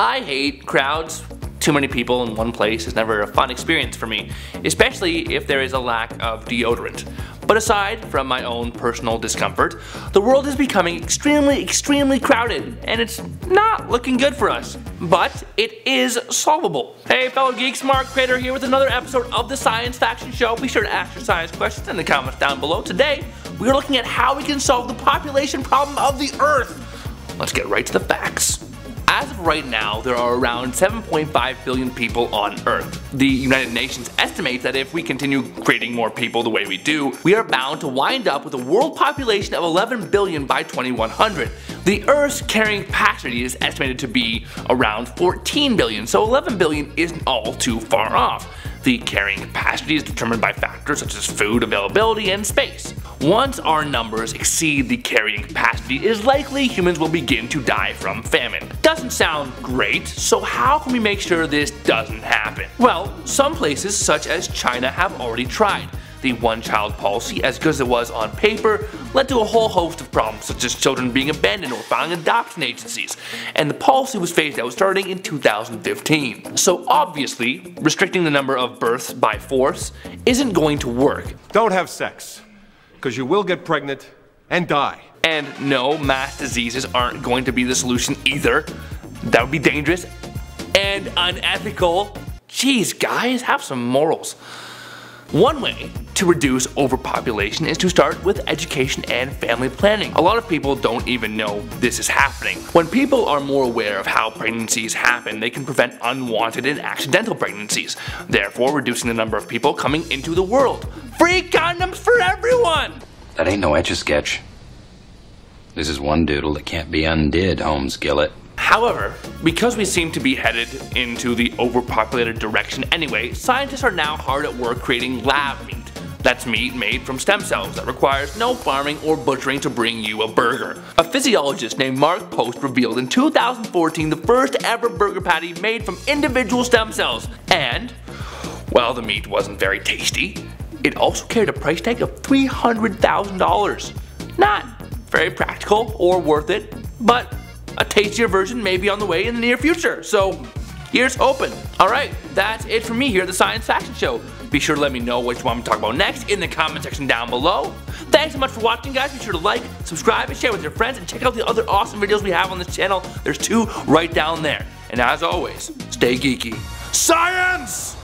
I hate crowds. Too many people in one place is never a fun experience for me, especially if there is a lack of deodorant. But aside from my own personal discomfort, the world is becoming extremely, extremely crowded, and it's not looking good for us. But it is solvable. Hey fellow geeks, Mark Kreder here with another episode of the Science Faction Show. Be sure to ask your science questions in the comments down below. Today, we are looking at how we can solve the population problem of the Earth. Let's get right to the facts. Right now, there are around 7.5 billion people on Earth. The United Nations estimates that if we continue creating more people the way we do, we are bound to wind up with a world population of 11 billion by 2100. The Earth's carrying capacity is estimated to be around 14 billion, so 11 billion isn't all too far off. The carrying capacity is determined by factors such as food availability and space. Once our numbers exceed the carrying capacity, it is likely humans will begin to die from famine. Doesn't sound great, so how can we make sure this doesn't happen? Well, some places such as China have already tried. The one-child policy, as good as it was on paper, led to a whole host of problems such as children being abandoned or in adoption agencies, and the policy was phased out starting in 2015. So obviously, restricting the number of births by force isn't going to work. Don't have sex, because you will get pregnant and die. And no, mass diseases aren't going to be the solution either. That would be dangerous and unethical. Jeez, guys, have some morals. One way to reduce overpopulation is to start with education and family planning. A lot of people don't even know this is happening. When people are more aware of how pregnancies happen, they can prevent unwanted and accidental pregnancies, therefore reducing the number of people coming into the world. Free condoms for everyone! That ain't no etch-a-sketch. This is one doodle that can't be undid, Home Skillet. However, because we seem to be headed into the overpopulated direction anyway, scientists are now hard at work creating lab meat. That's meat made from stem cells that requires no farming or butchering to bring you a burger. A physiologist named Mark Post revealed in 2014 the first ever burger patty made from individual stem cells. And, while the meat wasn't very tasty, it also carried a price tag of $300,000. Not very practical or worth it, but a tastier version may be on the way in the near future, so here's hoping. Alright, that's it for me here at the Science Faction Show. Be sure to let me know what you want me to talk about next in the comment section down below. Thanks so much for watching guys, be sure to like, subscribe, and share with your friends, and check out the other awesome videos we have on this channel. There's two right down there. And as always, stay geeky. Science!